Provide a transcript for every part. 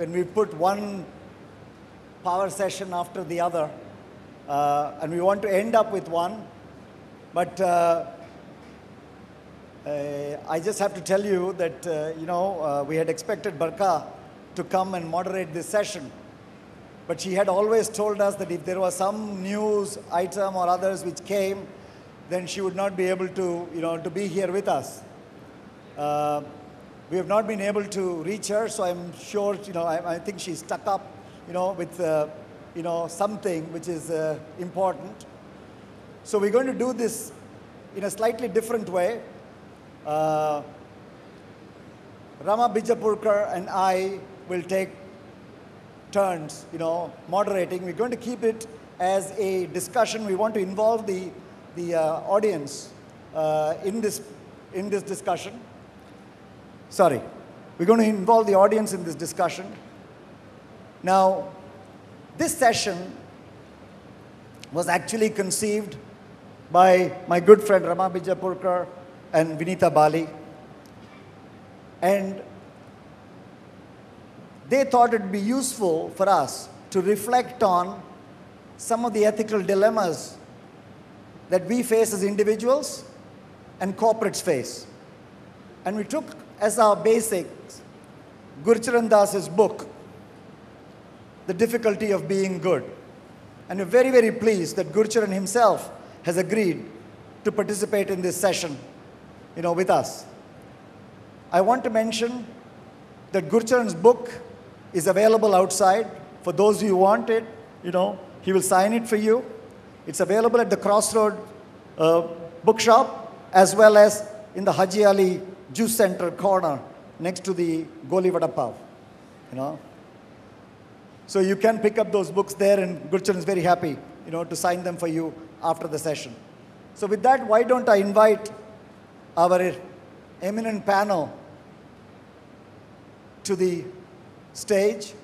when we put one power session after the other, uh, and we want to end up with one. But uh, uh, I just have to tell you that, uh, you know, uh, we had expected Barkha to come and moderate this session. But she had always told us that if there was some news item or others which came, then she would not be able to, you know, to be here with us. We have not been able to reach her, so I'm sure, you know, I, I think she's stuck up, you know, with, uh, you know, something which is uh, important. So we're going to do this in a slightly different way. Uh, Rama Bijapurkar and I will take turns, you know, moderating. We're going to keep it as a discussion. We want to involve the, the uh, audience uh, in, this, in this discussion. Sorry. We're going to involve the audience in this discussion. Now, this session was actually conceived by my good friend Rama Bijapurkar and Vinita Bali. And they thought it would be useful for us to reflect on some of the ethical dilemmas that we face as individuals and corporates face. And we took as our basics Gurcharan Das's book, The Difficulty of Being Good. And we're very, very pleased that Gurcharan himself has agreed to participate in this session, you know, with us. I want to mention that Gurcharan's book is available outside for those who want it. You know, he will sign it for you. It's available at the Crossword uh, bookshop as well as in the Haji Ali Juice Center corner next to the Goli Vada Pav. You know, so you can pick up those books there, and Gurcharan is very happy, you know, to sign them for you after the session. So with that, why don't I invite our eminent panel to the stage.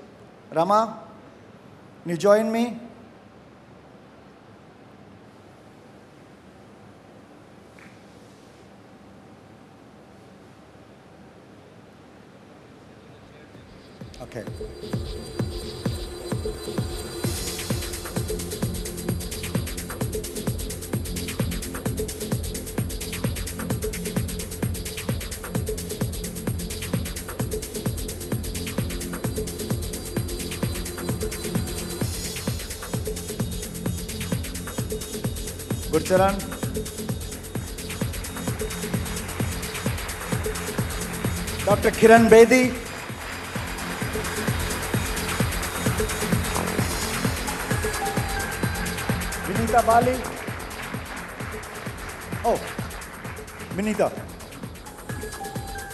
Rama, can you join me? Okay. Gurcharan. Dr. Kiran Bedi. Vinita Bali. Oh, Minita.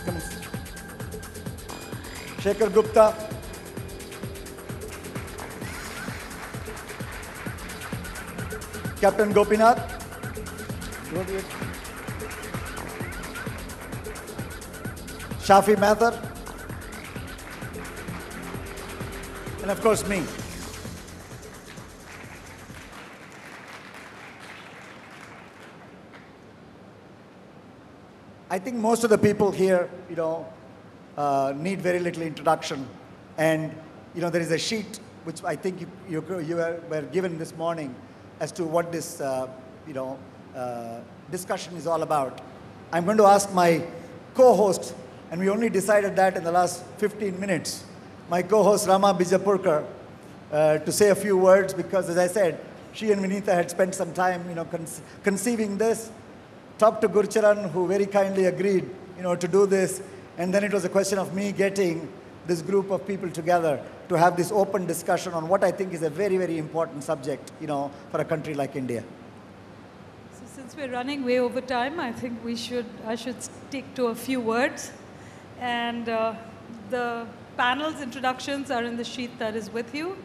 Come. Shekhar Gupta. Captain Gopinath. Shafi Mather. And of course, me. I think most of the people here, you know, uh, need very little introduction. And, you know, there is a sheet which I think you, you, you were, given this morning as to what this, uh, you know, uh, discussion is all about. I'm going to ask my co-host, and we only decided that in the last 15 minutes, my co-host Rama Bijapurkar, uh, to say a few words because, as I said, she and Vinita had spent some time, you know, con conceiving this. Talked to Gurcharan, who very kindly agreed, you know, to do this. And then it was a question of me getting this group of people together to have this open discussion on what I think is a very, very important subject, you know, for a country like India. So since we're running way over time, I think we should, I should stick to a few words. And uh, the panel's introductions are in the sheet that is with you.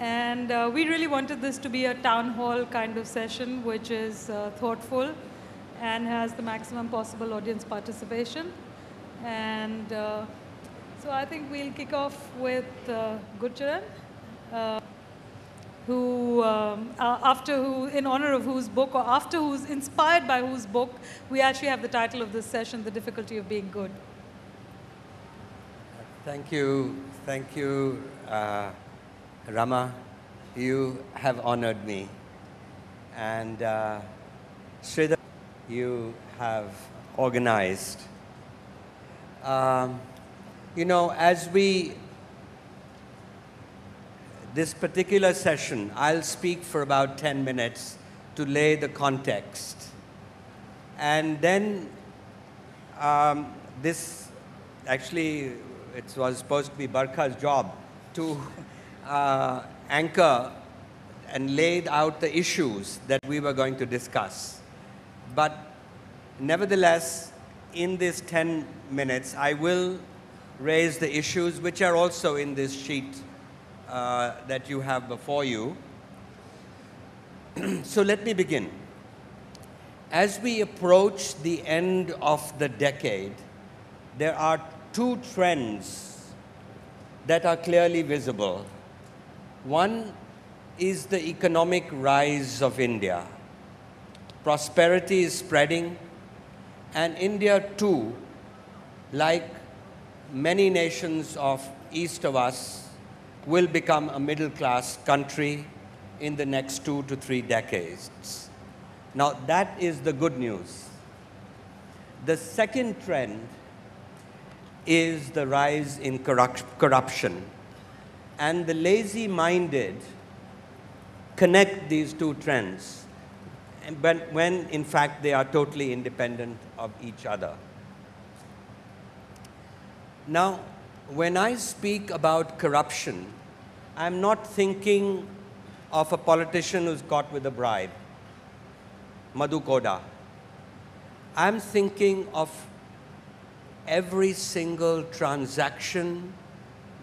And uh, we really wanted this to be a town hall kind of session, which is uh, thoughtful and has the maximum possible audience participation. And uh, so I think we'll kick off with uh, uh, who, um, uh, after who, in honor of whose book, or after who's inspired by whose book, we actually have the title of this session, The Difficulty of Being Good. Thank you. Thank you, uh, Rama. You have honored me. And uh, Sridar, you have organized. Um, you know, as we, this particular session, I'll speak for about 10 minutes to lay the context. And then um, this actually, it was supposed to be Barkha's job to uh, anchor and laid out the issues that we were going to discuss. But nevertheless, in this 10 minutes, I will raise the issues which are also in this sheet uh, that you have before you. so let me begin. As we approach the end of the decade, there are two trends that are clearly visible. One is the economic rise of India. Prosperity is spreading, and India too, like many nations of east of us, will become a middle class country in the next two to three decades. Now, that is the good news. The second trend is the rise in corruption. And the lazy minded connect these two trends when, when, in fact, they are totally independent of each other. Now, when I speak about corruption, I'm not thinking of a politician who's caught with a bribe. Madhu Koda. I'm thinking of every single transaction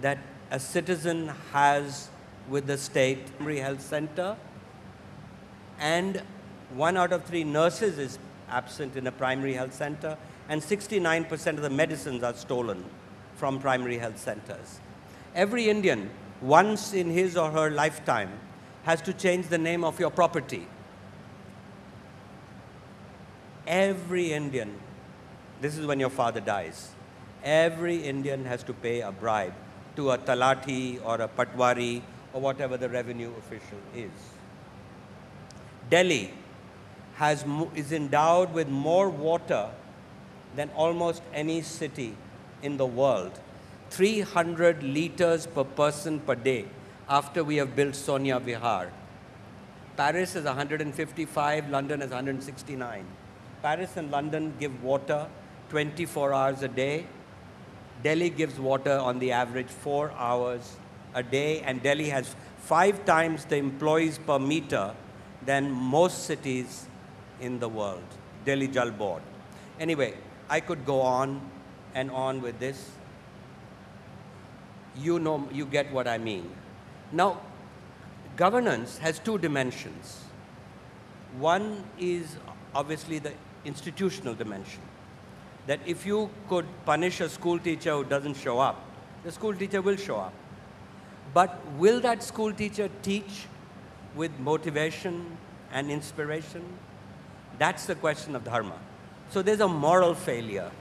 that a citizen has with the state health center and one out of three nurses is absent in a primary health center and 69% of the medicines are stolen from primary health centers. Every Indian, once in his or her lifetime, has to change the name of your property every Indian, this is when your father dies, every Indian has to pay a bribe to a talati or a patwari or whatever the revenue official is. Delhi has, is endowed with more water than almost any city in the world. 300 liters per person per day after we have built Sonia Vihar. Paris is 155, London is 169. Paris and London give water 24 hours a day. Delhi gives water on the average four hours a day, and Delhi has five times the employees per meter than most cities in the world. Delhi Jal Board. Anyway, I could go on and on with this. You know, you get what I mean. Now, governance has two dimensions. One is obviously the institutional dimension. That if you could punish a school teacher who doesn't show up, the school teacher will show up. But will that school teacher teach with motivation and inspiration? That's the question of dharma. So there's a moral failure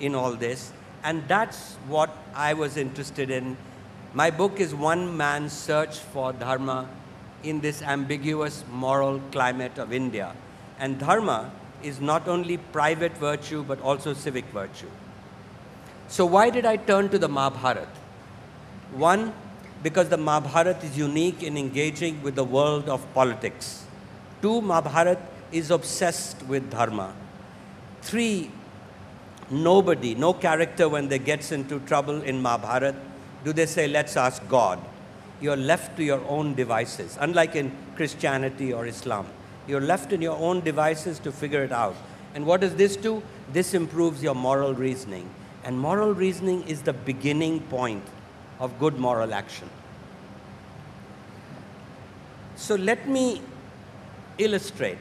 in all this, and that's what I was interested in. My book is one man's search for dharma in this ambiguous moral climate of India. And dharma is not only private virtue but also civic virtue. So, why did I turn to the Mahabharata? One, because the Mahabharata is unique in engaging with the world of politics. Two, Mahabharata is obsessed with dharma. Three, nobody, no character when they gets into trouble in Mahabharata, do they say, let's ask God. You're left to your own devices, unlike in Christianity or Islam. You're left in your own devices to figure it out. And what does this do? This improves your moral reasoning. And moral reasoning is the beginning point of good moral action. So let me illustrate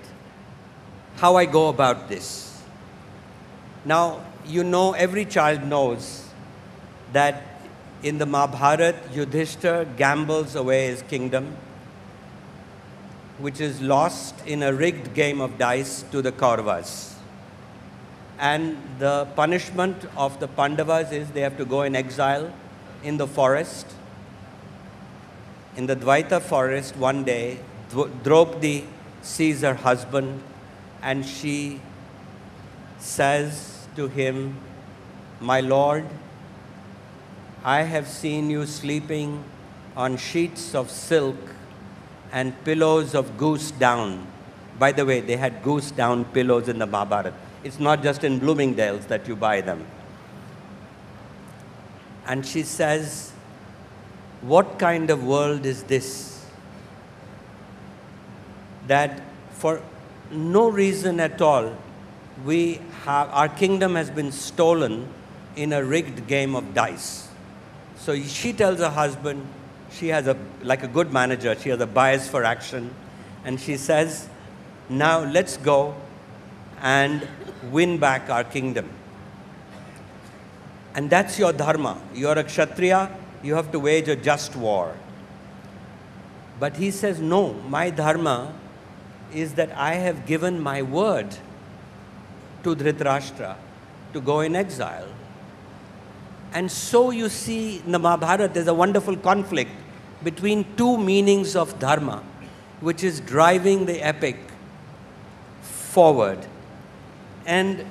how I go about this. Now, you know, every child knows that in the Mahabharata, Yudhishthir gambles away his kingdom which is lost in a rigged game of dice to the Kauravas. And the punishment of the Pandavas is they have to go in exile in the forest, in the Dvaita forest, one day, Draupadi sees her husband and she says to him, My Lord, I have seen you sleeping on sheets of silk and pillows of goose down. By the way, they had goose down pillows in the Mahabharata. It's not just in Bloomingdale's that you buy them. And she says, What kind of world is this? That for no reason at all, we have, our kingdom has been stolen in a rigged game of dice. So she tells her husband, she has a, like a good manager, she has a bias for action, and she says, now let's go and win back our kingdom. And that's your dharma. You're a kshatriya, you have to wage a just war. But he says, no, my dharma is that I have given my word to Dhritarashtra to go in exile. And so you see in the Mahabharata, there's a wonderful conflict between two meanings of dharma, which is driving the epic forward. And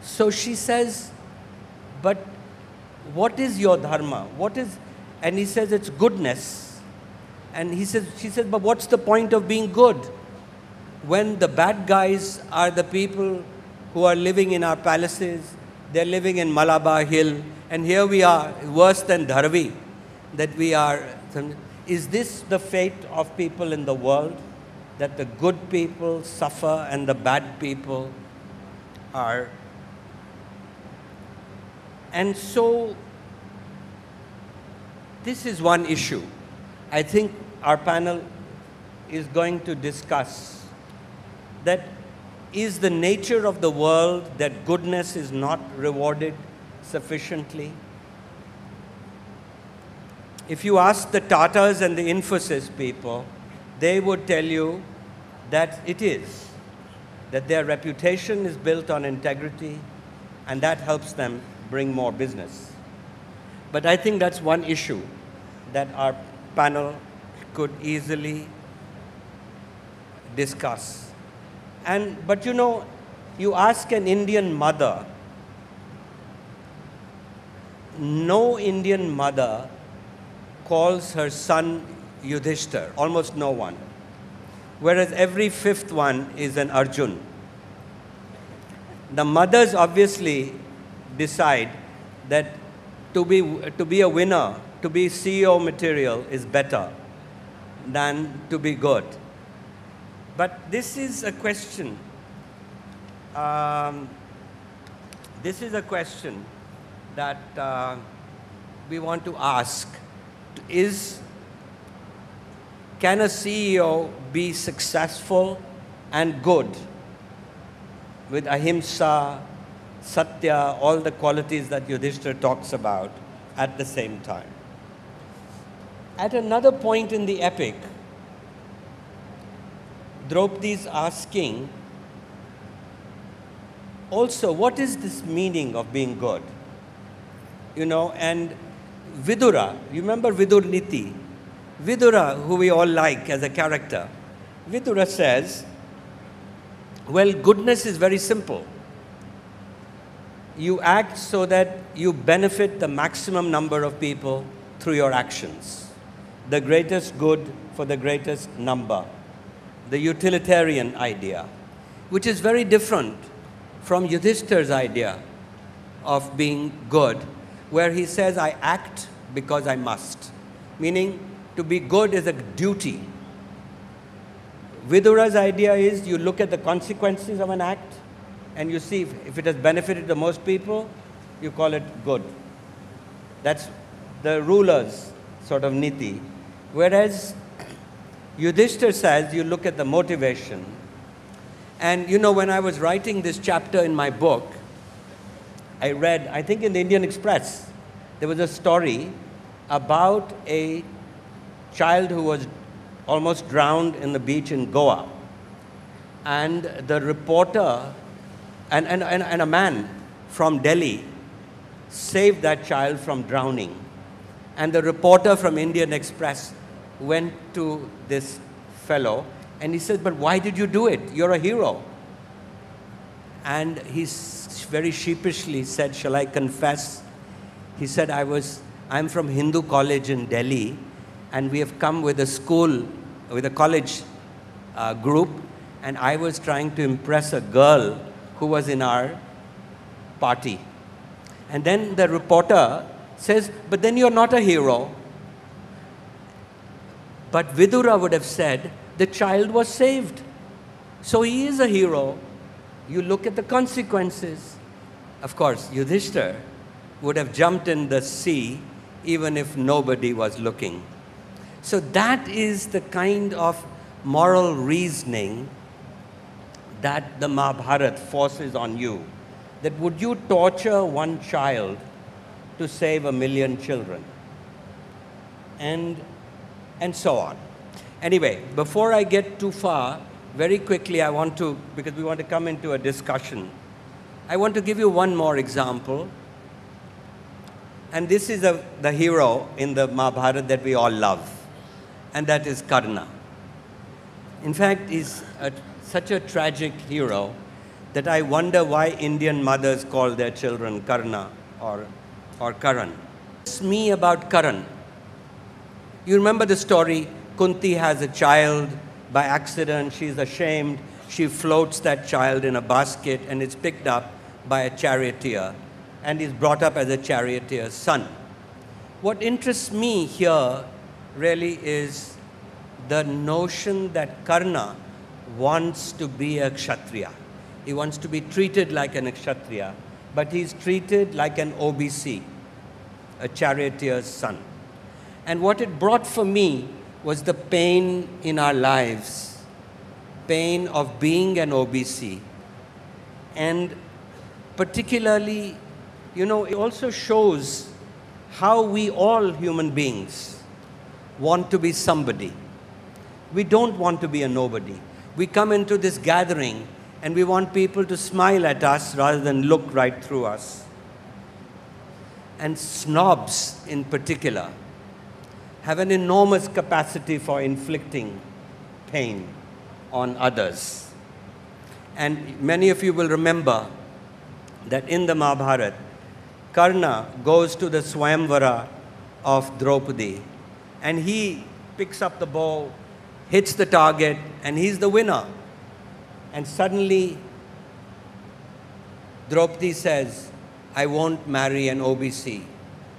so she says, But what is your dharma? What is, and he says, It's goodness. And he says, she says, But what's the point of being good? When the bad guys are the people who are living in our palaces, they're living in Malabar Hill, and here we are, worse than Dharavi, that we are. Is this the fate of people in the world? That the good people suffer and the bad people are. And so, this is one issue. I think our panel is going to discuss that is the nature of the world that goodness is not rewarded sufficiently? If you ask the Tatas and the Infosys people, they would tell you that it is, that their reputation is built on integrity, and that helps them bring more business. But I think that's one issue that our panel could easily discuss. And, but you know, you ask an Indian mother no Indian mother calls her son Yudhishthir, almost no one. Whereas every fifth one is an Arjun. The mothers obviously decide that to be, to be a winner, to be CEO material is better than to be good. But this is a question. Um, this is a question that uh, we want to ask is can a CEO be successful and good with ahimsa, satya, all the qualities that Yudhishthira talks about at the same time? At another point in the epic, Draupadi is asking also, what is this meaning of being good? you know, and Vidura, you remember Vidur Niti? Vidura, who we all like as a character, Vidura says, well, goodness is very simple. You act so that you benefit the maximum number of people through your actions. The greatest good for the greatest number. The utilitarian idea, which is very different from Yudhishthir's idea of being good where he says, I act because I must. Meaning, to be good is a duty. Vidura's idea is you look at the consequences of an act and you see if, if it has benefited the most people, you call it good. That's the ruler's sort of niti. Whereas Yudhishthir says you look at the motivation. And you know, when I was writing this chapter in my book, I read, I think in the Indian Express, there was a story about a child who was almost drowned in the beach in Goa. And the reporter and, and, and, and a man from Delhi saved that child from drowning. And the reporter from Indian Express went to this fellow and he said, But why did you do it? You're a hero. And he very sheepishly said, Shall I confess? He said, I was, I'm from Hindu college in Delhi, and we have come with a school, with a college uh, group, and I was trying to impress a girl who was in our party. And then the reporter says, But then you're not a hero. But Vidura would have said, The child was saved. So he is a hero. You look at the consequences. Of course, Yudhishthir would have jumped in the sea even if nobody was looking. So that is the kind of moral reasoning that the Mahabharata forces on you. That would you torture one child to save a million children? And, and so on. Anyway, before I get too far, very quickly I want to, because we want to come into a discussion, I want to give you one more example. And this is a, the hero in the Mahabharata that we all love, and that is Karna. In fact, he's a, such a tragic hero that I wonder why Indian mothers call their children Karna or, or Karan. It's me about Karan. You remember the story Kunti has a child by accident, she's ashamed, she floats that child in a basket and it's picked up by a charioteer and is brought up as a charioteer's son. What interests me here really is the notion that Karna wants to be a Kshatriya. He wants to be treated like an Kshatriya, but he's treated like an OBC, a charioteer's son. And what it brought for me was the pain in our lives, pain of being an OBC. And particularly, you know, it also shows how we all human beings want to be somebody. We don't want to be a nobody. We come into this gathering and we want people to smile at us rather than look right through us. And snobs, in particular, have an enormous capacity for inflicting pain on others. And many of you will remember that in the Mahabharata, Karna goes to the Swayamvara of Draupadi and he picks up the bow hits the target, and he's the winner. And suddenly, Draupadi says, I won't marry an OBC.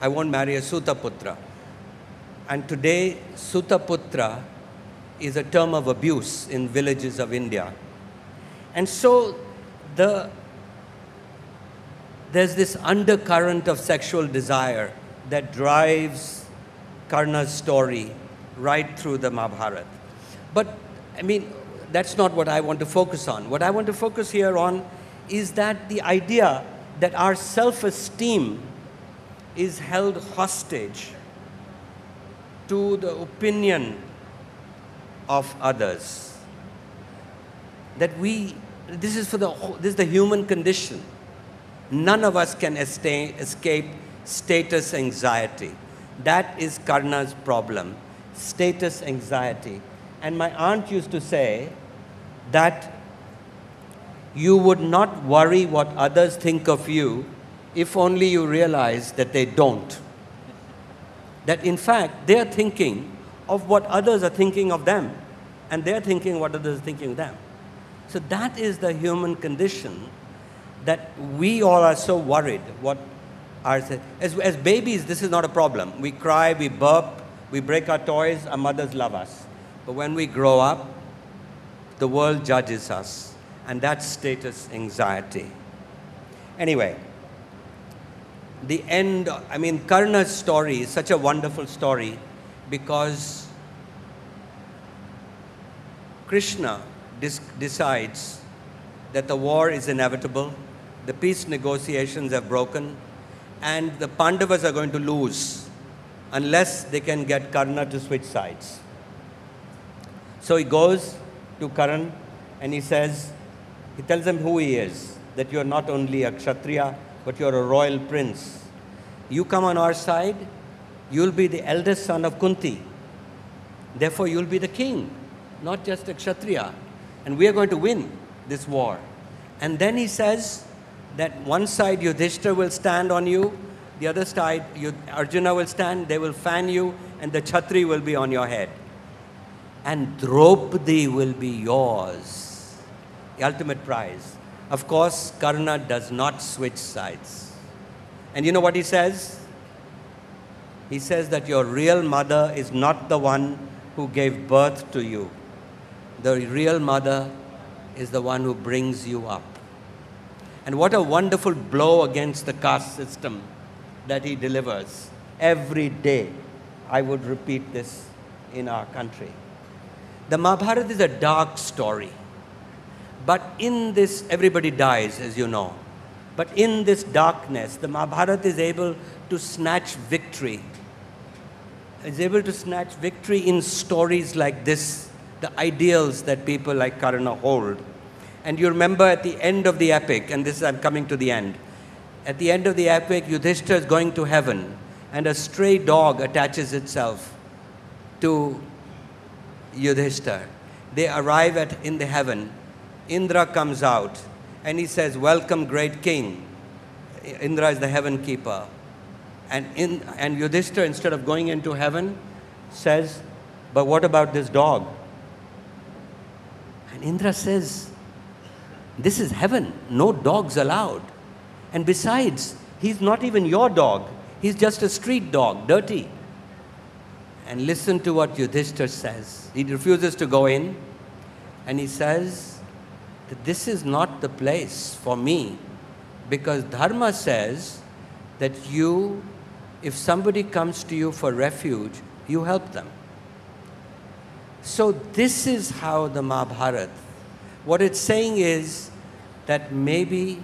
I won't marry a Sutaputra. And today, Sutaputra is a term of abuse in villages of India. And so, the, there's this undercurrent of sexual desire that drives Karna's story right through the Mahabharata. But, I mean, that's not what I want to focus on. What I want to focus here on is that the idea that our self esteem is held hostage to the opinion of others. That we, this is for the, this is the human condition. None of us can escape status anxiety. That is Karna's problem. Status anxiety. And my aunt used to say that you would not worry what others think of you if only you realize that they don't. That in fact, they're thinking of what others are thinking of them, and they're thinking what others are thinking of them. So that is the human condition that we all are so worried what our as, as babies this is not a problem we cry we burp we break our toys our mothers love us but when we grow up, the world judges us, and that's status anxiety. Anyway, the end, I mean, Karna's story is such a wonderful story because Krishna decides that the war is inevitable, the peace negotiations have broken, and the Pandavas are going to lose unless they can get Karna to switch sides. So he goes to Karan and he says, he tells him who he is, that you're not only a Kshatriya, but you're a royal prince. You come on our side, You'll be the eldest son of Kunti. Therefore, you'll be the king, not just a Kshatriya. And we are going to win this war. And then he says that one side Yudhishthira will stand on you, the other side Arjuna will stand, they will fan you, and the Chhatri will be on your head. And Draupadi will be yours, the ultimate prize. Of course, Karna does not switch sides. And you know what he says? He says that your real mother is not the one who gave birth to you. The real mother is the one who brings you up. And what a wonderful blow against the caste system that he delivers. Every day, I would repeat this in our country. The Mahabharata is a dark story. But in this, everybody dies, as you know. But in this darkness, the Mahabharata is able to snatch victory. Is able to snatch victory in stories like this, the ideals that people like Karna hold. And you remember at the end of the epic, and this is, I'm coming to the end. At the end of the epic, Yudhishthira is going to heaven, and a stray dog attaches itself to Yudhishthira. They arrive at, in the heaven, Indra comes out and he says, Welcome, great king. Indra is the heaven keeper. And, in, and Yudhishthira, instead of going into heaven, says, But what about this dog? And Indra says, This is heaven, no dogs allowed. And besides, he's not even your dog, he's just a street dog, dirty. And listen to what Yudhishthira says. He refuses to go in, and he says, that this is not the place for me because Dharma says that you, if somebody comes to you for refuge, you help them. So, this is how the Mahabharata, what it's saying is that maybe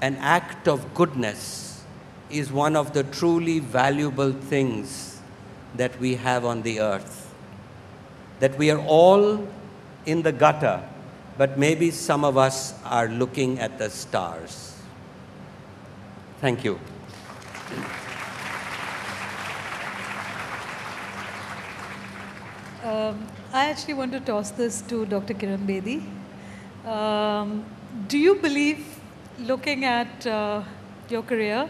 an act of goodness is one of the truly valuable things that we have on the earth. That we are all in the gutter but maybe some of us are looking at the stars. Thank you. Um, I actually want to toss this to Dr. Kiran Bedi. Um, do you believe, looking at uh, your career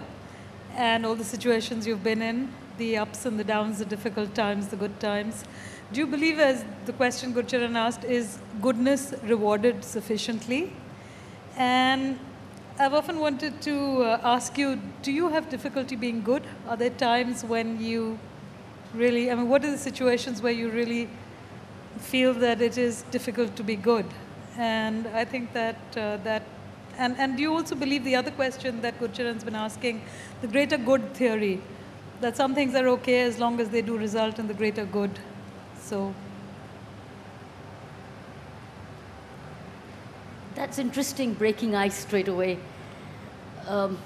and all the situations you've been in, the ups and the downs, the difficult times, the good times, do you believe, as the question Gurcharan asked, is goodness rewarded sufficiently? And I've often wanted to uh, ask you, do you have difficulty being good? Are there times when you really, I mean, what are the situations where you really feel that it is difficult to be good? And I think that uh, that, and, and do you also believe the other question that Gurcharan's been asking, the greater good theory, that some things are okay as long as they do result in the greater good? So that's interesting, breaking ice straight away. Um,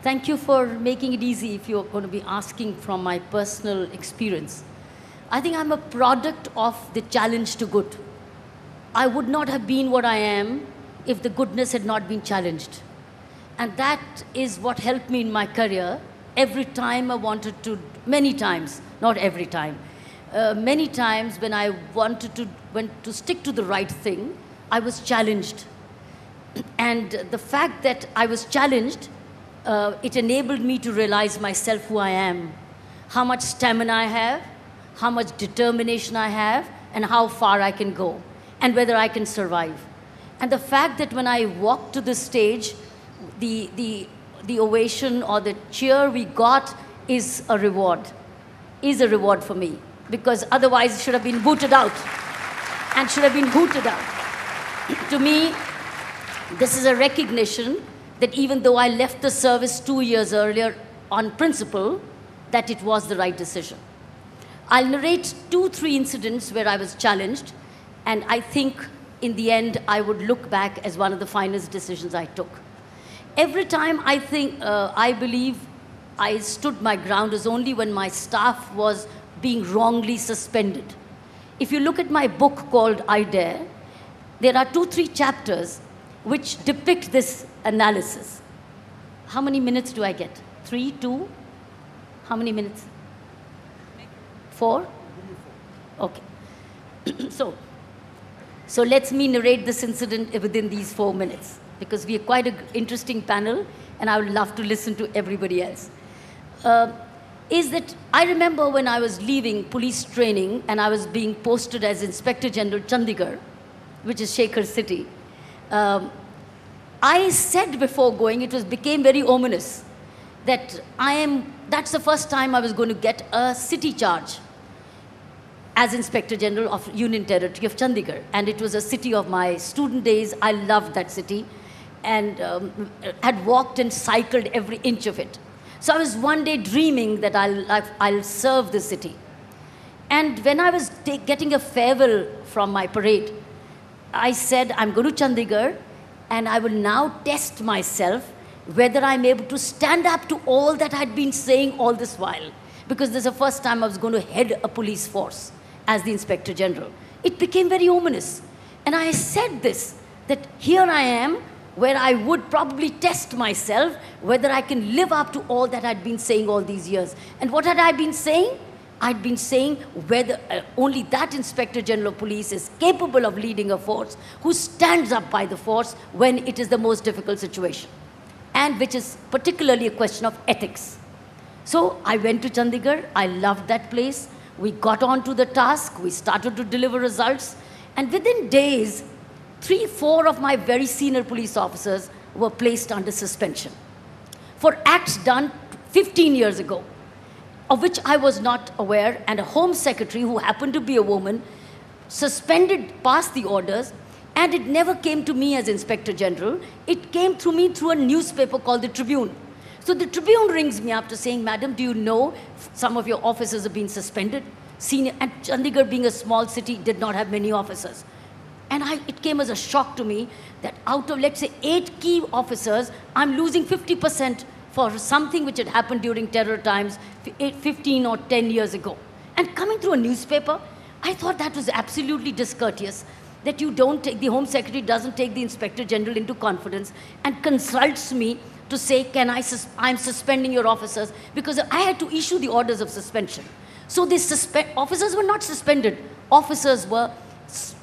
thank you for making it easy if you're going to be asking from my personal experience. I think I'm a product of the challenge to good. I would not have been what I am if the goodness had not been challenged. And that is what helped me in my career every time I wanted to, many times, not every time, uh, many times when I wanted to, when, to stick to the right thing, I was challenged. And the fact that I was challenged, uh, it enabled me to realize myself who I am, how much stamina I have, how much determination I have, and how far I can go, and whether I can survive. And the fact that when I walked to the stage, the, the, the ovation or the cheer we got is a reward, is a reward for me because otherwise it should have been booted out and should have been hooted out. to me, this is a recognition that even though I left the service two years earlier on principle, that it was the right decision. I'll narrate two, three incidents where I was challenged, and I think in the end I would look back as one of the finest decisions I took. Every time I think, uh, I believe I stood my ground was only when my staff was being wrongly suspended. If you look at my book called I Dare, there are two, three chapters which depict this analysis. How many minutes do I get? Three, two? How many minutes? Four? Okay. so, so let's me narrate this incident within these four minutes because we are quite an interesting panel and I would love to listen to everybody else. Uh, is that I remember when I was leaving police training and I was being posted as Inspector General Chandigarh, which is Shekhar city. Um, I said before going, it was became very ominous that I am, that's the first time I was going to get a city charge as Inspector General of Union Territory of Chandigarh. And it was a city of my student days. I loved that city and um, had walked and cycled every inch of it. So I was one day dreaming that I'll, I'll serve the city. And when I was getting a farewell from my parade, I said, I'm going to Chandigarh and I will now test myself whether I'm able to stand up to all that I'd been saying all this while. Because this is the first time I was going to head a police force as the Inspector General. It became very ominous. And I said this, that here I am, where I would probably test myself whether I can live up to all that I'd been saying all these years. And what had I been saying? I'd been saying whether uh, only that Inspector General of Police is capable of leading a force who stands up by the force when it is the most difficult situation, and which is particularly a question of ethics. So I went to Chandigarh. I loved that place. We got on to the task. We started to deliver results. And within days, three, four of my very senior police officers were placed under suspension for acts done 15 years ago of which I was not aware, and a Home Secretary who happened to be a woman suspended, past the orders, and it never came to me as Inspector General. It came through me through a newspaper called the Tribune. So the Tribune rings me up to saying, Madam, do you know some of your officers have been suspended? Senior, and Chandigarh being a small city did not have many officers. And I, it came as a shock to me that out of, let's say, eight key officers, I'm losing 50% for something which had happened during terror times 15 or 10 years ago. And coming through a newspaper, I thought that was absolutely discourteous that you don't take, the Home Secretary doesn't take the Inspector General into confidence and consults me to say, can I, sus I'm suspending your officers because I had to issue the orders of suspension. So the officers were not suspended. Officers were,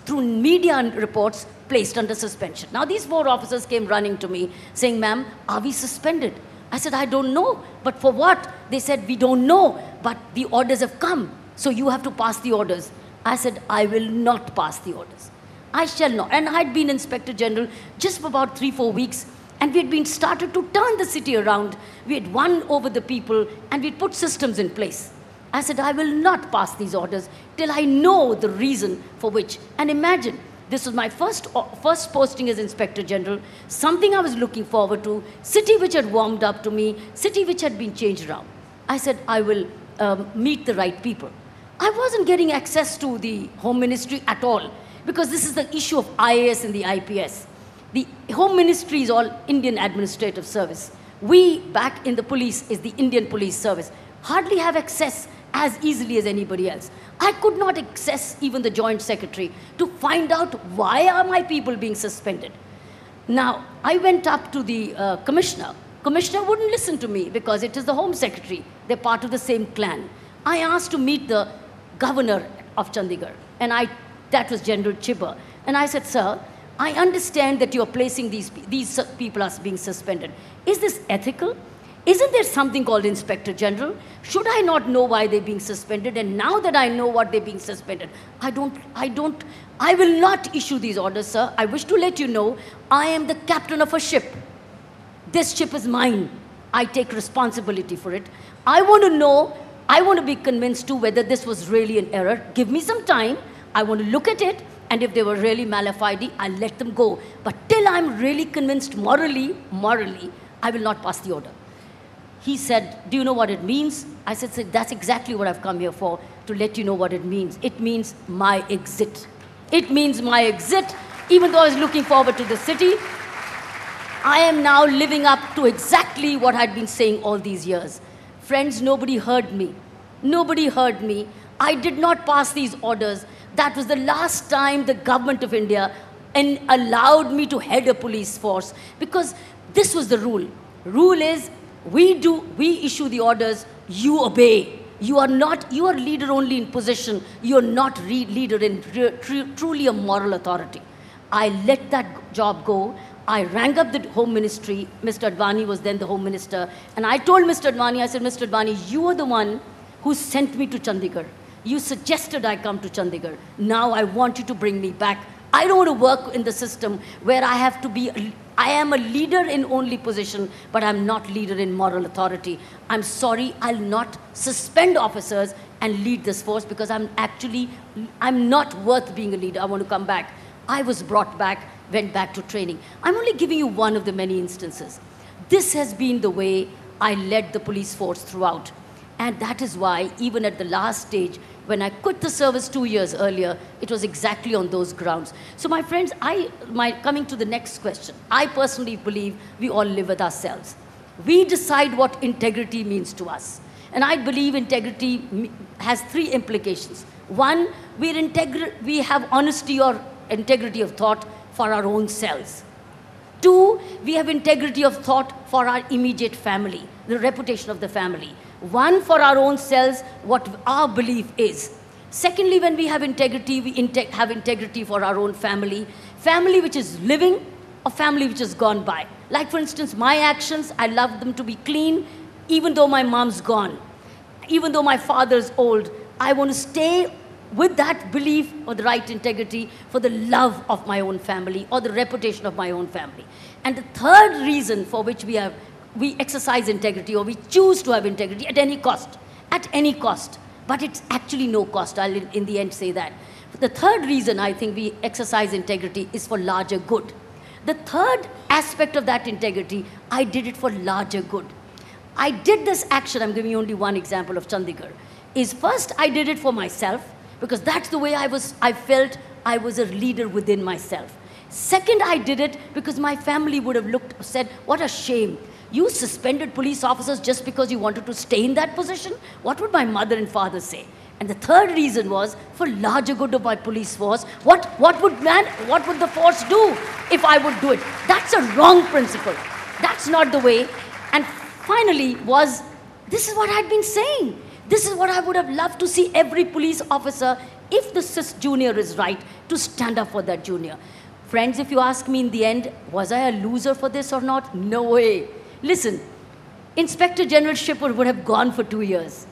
through media reports, placed under suspension. Now these four officers came running to me saying, ma'am, are we suspended? I said, I don't know. But for what? They said, we don't know. But the orders have come. So you have to pass the orders. I said, I will not pass the orders. I shall not. And I'd been Inspector General just for about three, four weeks. And we had been started to turn the city around. We had won over the people and we'd put systems in place. I said, I will not pass these orders till I know the reason for which. And imagine, this was my first, first posting as Inspector General, something I was looking forward to, city which had warmed up to me, city which had been changed around. I said, I will um, meet the right people. I wasn't getting access to the Home Ministry at all because this is the issue of IAS and the IPS. The Home Ministry is all Indian Administrative Service. We, back in the police, is the Indian Police Service. Hardly have access as easily as anybody else. I could not access even the Joint Secretary to find out why are my people being suspended. Now, I went up to the uh, Commissioner. Commissioner wouldn't listen to me because it is the Home Secretary. They're part of the same clan. I asked to meet the Governor of Chandigarh, and I, that was General Chhibber. And I said, sir, I understand that you're placing these, these people as being suspended. Is this ethical? Isn't there something called Inspector General? Should I not know why they're being suspended? And now that I know what they're being suspended, I don't, I don't, I will not issue these orders, sir. I wish to let you know I am the captain of a ship. This ship is mine. I take responsibility for it. I want to know, I want to be convinced too whether this was really an error. Give me some time. I want to look at it. And if they were really malafide, I'll let them go. But till I'm really convinced morally, morally, I will not pass the order. He said, Do you know what it means? I said, That's exactly what I've come here for, to let you know what it means. It means my exit. It means my exit. Even though I was looking forward to the city, I am now living up to exactly what I'd been saying all these years. Friends, nobody heard me. Nobody heard me. I did not pass these orders. That was the last time the government of India and allowed me to head a police force because this was the rule. Rule is we do, we issue the orders, you obey. You are not, you are leader only in position. You are not leader in truly a moral authority. I let that job go. I rang up the home ministry. Mr. Advani was then the home minister. And I told Mr. Advani, I said, Mr. Advani, you are the one who sent me to Chandigarh. You suggested I come to Chandigarh. Now I want you to bring me back. I don't want to work in the system where I have to be, I am a leader in only position, but I'm not leader in moral authority. I'm sorry, I'll not suspend officers and lead this force because I'm actually, I'm not worth being a leader. I want to come back. I was brought back, went back to training. I'm only giving you one of the many instances. This has been the way I led the police force throughout. And that is why, even at the last stage, when I quit the service two years earlier, it was exactly on those grounds. So, my friends, I, my, coming to the next question, I personally believe we all live with ourselves. We decide what integrity means to us. And I believe integrity has three implications. One, we're integri- we have honesty or integrity of thought for our own selves. Two, we have integrity of thought for our immediate family, the reputation of the family. One, for our own selves, what our belief is. Secondly, when we have integrity, we have integrity for our own family. Family which is living, or family which has gone by. Like, for instance, my actions, I love them to be clean, even though my mom's gone. Even though my father's old, I want to stay with that belief or the right integrity for the love of my own family or the reputation of my own family. And the third reason for which we have we exercise integrity or we choose to have integrity at any cost, at any cost. But it's actually no cost. I'll in, the end say that. The third reason I think we exercise integrity is for larger good. The third aspect of that integrity, I did it for larger good. I did this action, I'm giving you only one example of Chandigarh, is first I did it for myself because that's the way I was, I felt I was a leader within myself. Second, I did it because my family would have looked, said, what a shame. You suspended police officers just because you wanted to stay in that position? What would my mother and father say? And the third reason was for larger good of my police force. What, what would man, what would the force do if I would do it? That's a wrong principle. That's not the way. And finally was, this is what I'd been saying. This is what I would have loved to see every police officer, if the cis junior is right, to stand up for that junior. Friends, if you ask me in the end, was I a loser for this or not? No way. Listen, Inspector General Chhibber would have gone for two years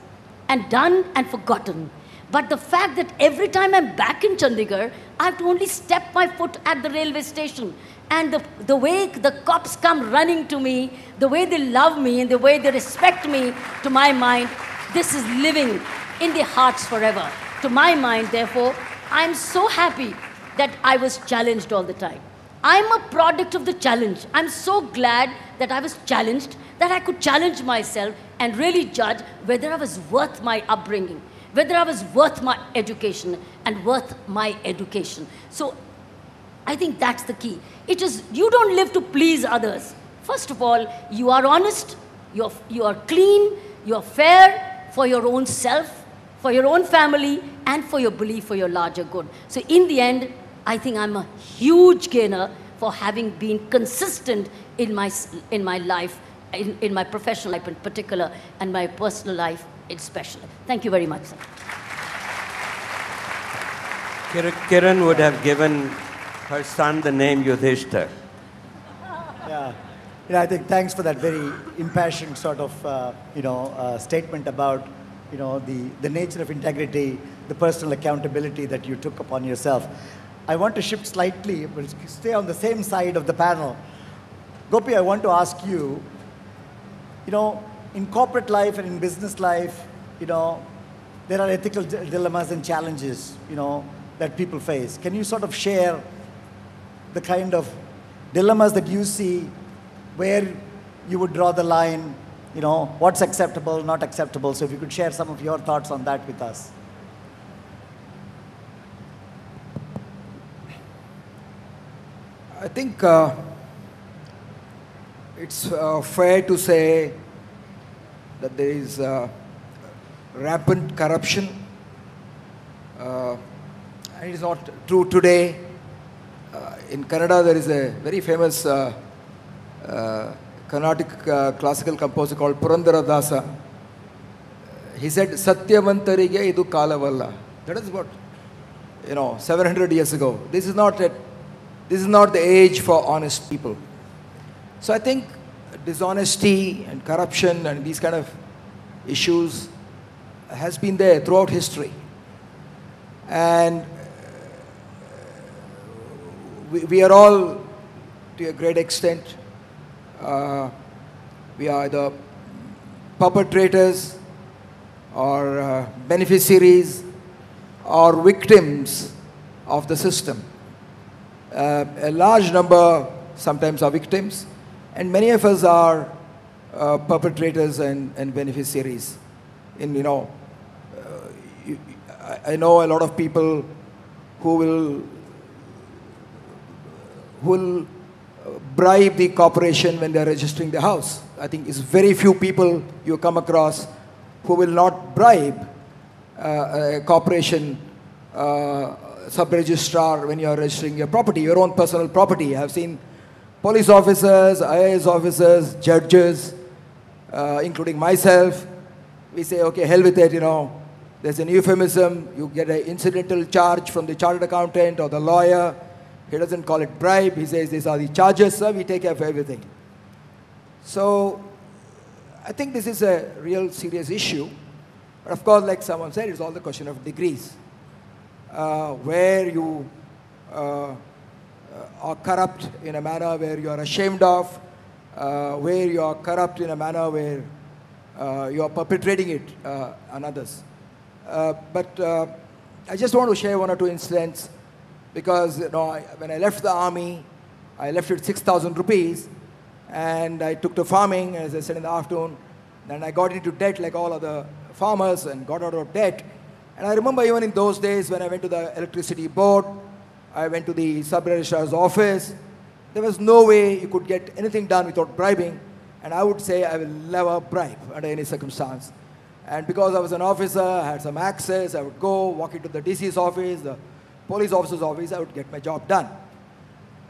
and done and forgotten. But the fact that every time I'm back in Chandigarh, I have to only step my foot at the railway station. And the, the way the cops come running to me, the way they love me, and the way they respect me, to my mind, this is living in their hearts forever. To my mind, therefore, I'm so happy that I was challenged all the time. I'm a product of the challenge. I'm so glad that I was challenged, that I could challenge myself and really judge whether I was worth my upbringing, whether I was worth my education and worth my education. So I think that's the key. It is, you don't live to please others. First of all, you are honest, you're, you are clean, you're fair for your own self, for your own family, and for your belief for your larger good. So, in the end, I think I'm a huge gainer for having been consistent in my, in my life, in, in my professional life in particular, and my personal life especially. Thank you very much, sir. Kiran would have given her son the name Yudhishthir. Yeah. You know, I think thanks for that very impassioned sort of, uh, you know, uh, statement about, you know, the, the nature of integrity, the personal accountability that you took upon yourself. I want to shift slightly, but stay on the same side of the panel. Gopi, I want to ask you, you know, in corporate life and in business life, you know, there are ethical dilemmas and challenges, you know, that people face. Can you sort of share the kind of dilemmas that you see where you would draw the line, you know, what's acceptable, not acceptable. So if you could share some of your thoughts on that with us. I think uh, it's uh, fair to say that there is uh, rampant corruption. Uh, and it is not true today. Uh, in Kannada, there is a very famous uh, Carnatic classical composer called Purandara Dasa. he said, Satyavantarige idu kalavalla. That is what, you know, 700 years ago. This is not a, this is not the age for honest people. So I think dishonesty and corruption and these kind of issues has been there throughout history. And we, we are all, to a great extent, uh, we are the perpetrators or uh, beneficiaries or victims of the system. Uh, a large number sometimes are victims, and many of us are uh, perpetrators and, and beneficiaries. In you know, uh, you, I, know a lot of people who will who will bribe the corporation when they are registering the house. I think it's very few people you come across who will not bribe uh, a corporation uh, sub-registrar when you are registering your property, your own personal property. I have seen police officers, IAS officers, judges, uh, including myself. We say, okay, hell with it, you know. There's an euphemism. You get an incidental charge from the chartered accountant or the lawyer. He doesn't call it bribe. He says, these are the charges, sir. We take care of everything. So I think this is a real serious issue. But of course, like someone said, it's all the question of degrees. Uh, where you uh, are corrupt in a manner where you are ashamed of, uh, where you are corrupt in a manner where uh, you are perpetrating it uh, on others. Uh, but I just want to share one or two incidents because you know, I, when I left the army, I left with 6,000 rupees and I took to farming, as I said in the afternoon. Then I got into debt like all other farmers and got out of debt. And I remember even in those days when I went to the electricity board, I went to the sub-registrar's office, there was no way you could get anything done without bribing. And I would say I will never bribe under any circumstance. And because I was an officer, I had some access, I would go, walk into the DC's office, the police officer's office, I would get my job done.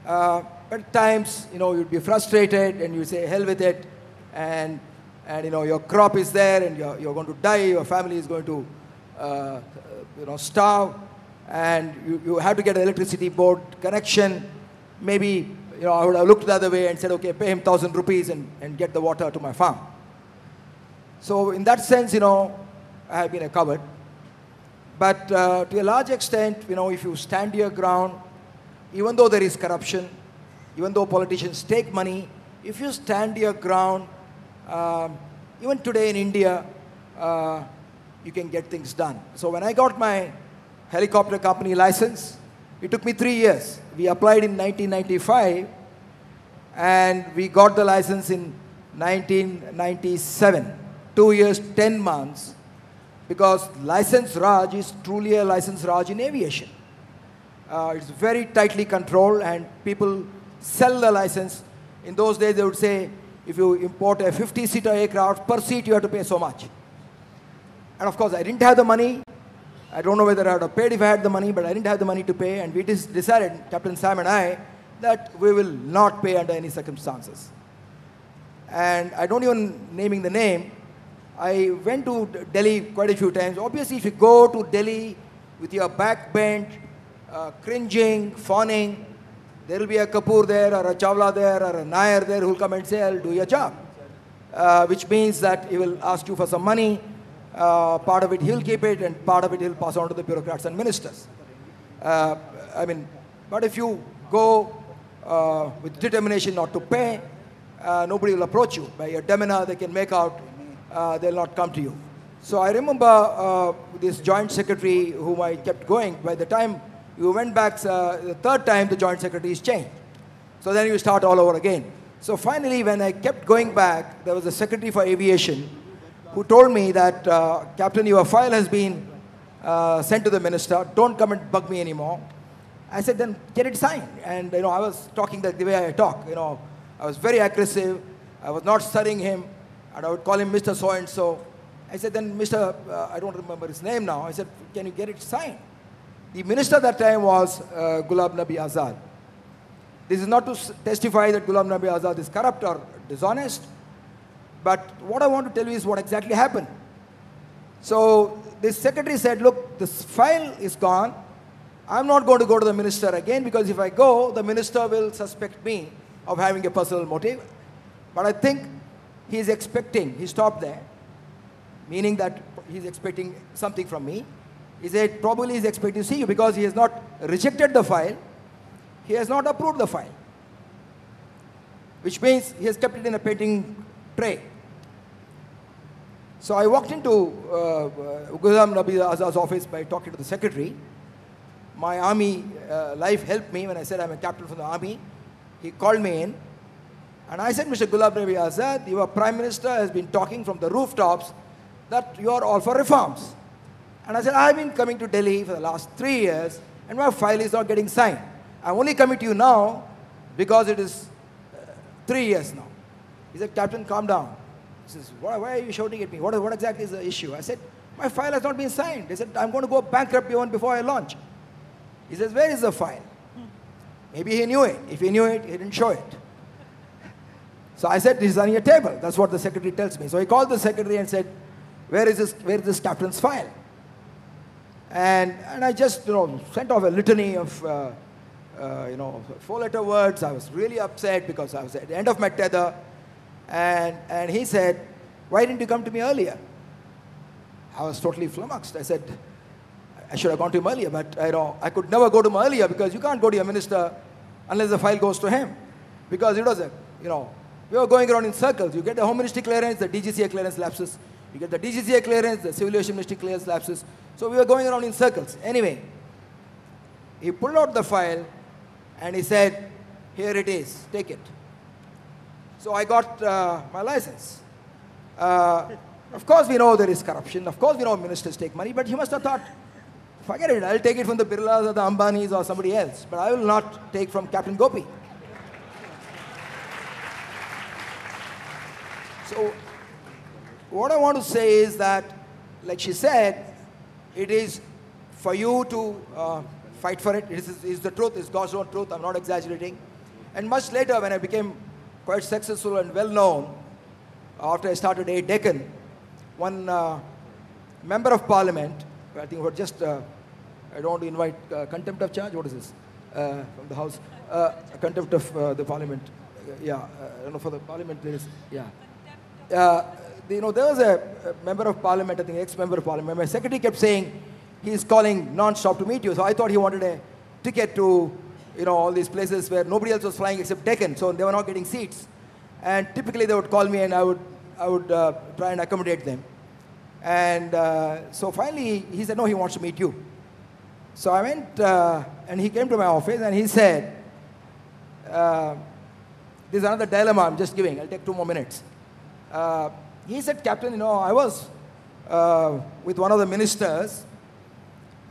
Uh, but at times, you know, you'd be frustrated and you'd say, hell with it. And, and you know, your crop is there and you're, you're going to die, your family is going to, uh, you know, starve. And you, you have to get an electricity board connection. Maybe, you know, I would have looked the other way and said, okay, pay him 1,000 rupees and, and get the water to my farm. So in that sense, you know, I have been coward. But uh, to a large extent, you know, if you stand your ground, even though there is corruption, even though politicians take money, if you stand your ground, uh, even today in India, uh, you can get things done. So when I got my helicopter company license, it took me three years. We applied in 1995 and we got the license in 1997. Two years, 10 months, because license Raj is truly a license Raj in aviation. Uh, it's very tightly controlled and people sell the license. In those days, they would say, if you import a 50-seater aircraft, per seat you have to pay so much. And of course, I didn't have the money. I don't know whether I would have paid if I had the money, but I didn't have the money to pay. And we decided, Captain Sam and I, that we will not pay under any circumstances. And I don't even naming the name. I went to Delhi quite a few times. Obviously, if you go to Delhi with your back bent, uh, cringing, fawning, there will be a Kapoor there or a Chawla there or a Nair there who will come and say, I'll do your job. Uh, which means that he will ask you for some money. Uh, part of it he'll keep it and part of it he'll pass on to the bureaucrats and ministers. Uh, I mean, but if you go uh, with determination not to pay, uh, nobody will approach you. By your demeanor, they can make out uh, they'll not come to you. So I remember this joint secretary whom I kept going. By the time you went back uh, the third time, the joint secretary is changed. So then you start all over again. So finally, when I kept going back, there was a secretary for aviation who told me that, uh, Captain, your file has been uh, sent to the minister. Don't come and bug me anymore. I said, then get it signed. And, you know, I was talking the, the way I talk. You know, I was very aggressive. I was not studying him. And I would call him Mr. So-and-so. I said, then Mr., uh, I don't remember his name now. I said, can you get it signed? The minister at that time was uh, Ghulam Nabi Azad. This is not to testify that Ghulam Nabi Azad is corrupt or dishonest, but what I want to tell you is what exactly happened. So the secretary said, look, this file is gone. I'm not going to go to the minister again because if I go, the minister will suspect me of having a personal motive. But I think he's expecting, he stopped there, meaning that he's expecting something from me. He said, probably he's expecting to see you because he has not rejected the file, he has not approved the file. Which means he has kept it in a pending tray. So I walked into uh, Ghulam Nabi Azad's office by talking to the secretary. My army uh, life helped me when I said I'm a captain from the army. He called me in and I said, Mr. Ghulam Nabi Azad, your prime minister has been talking from the rooftops that you are all for reforms. And I said, I've been coming to Delhi for the last three years and my file is not getting signed. I'm only coming to you now because it is uh, three years now. He said, Captain, calm down. He says, why, why, are you shouting at me? What, what exactly is the issue? I said, my file has not been signed. They said, I'm going to go bankrupt even before I launch. He says, where is the file? Maybe he knew it. If he knew it, he didn't show it. So I said, this is on your table. That's what the secretary tells me. So he called the secretary and said, where is this, where is this captain's file? And, and I just, you know, sent off a litany of, uh, uh, you know, four-letter words. I was really upset because I was at the end of my tether. And, and he said, why didn't you come to me earlier? I was totally flummoxed. I said, I should have gone to him earlier, but you know, I could never go to him earlier because you can't go to your minister unless the file goes to him. Because it was a, you know, we were going around in circles. You get the Home Ministry clearance, the DGCA clearance lapses. You get the DGCA clearance, the Civil Aviation Ministry clearance lapses. So we were going around in circles. Anyway, he pulled out the file and he said, here it is, take it. So I got uh, my license. Uh, of course we know there is corruption. Of course we know ministers take money, but he must have thought, forget it, I'll take it from the Birlas or the Ambanis or somebody else. But I will not take from Captain Gopi. So what I want to say is that, like she said, it is for you to uh, fight for it. It is, is the truth, it's God's own truth. I'm not exaggerating. And much later, when I became quite successful and well known, after I started a Deccan, one uh, member of parliament, I think we're just, uh, I don't want to invite uh, contempt of charge, what is this? Uh, from the house, uh, contempt of uh, the parliament. yeah, I don't know, for the parliament there is, yeah. you know, there was a, a member of parliament, I think ex-member of parliament, my secretary kept saying, he's calling non-stop to meet you. So I thought he wanted a ticket to, you know, all these places where nobody else was flying except Deccan. So they were not getting seats. And typically they would call me and I would, I would uh, try and accommodate them. And uh, so finally he said, no, he wants to meet you. So I went uh, and he came to my office and he said, uh, this is another dilemma I'm just giving. I'll take two more minutes. Uh, he said, Captain, you know, I was uh, with one of the ministers.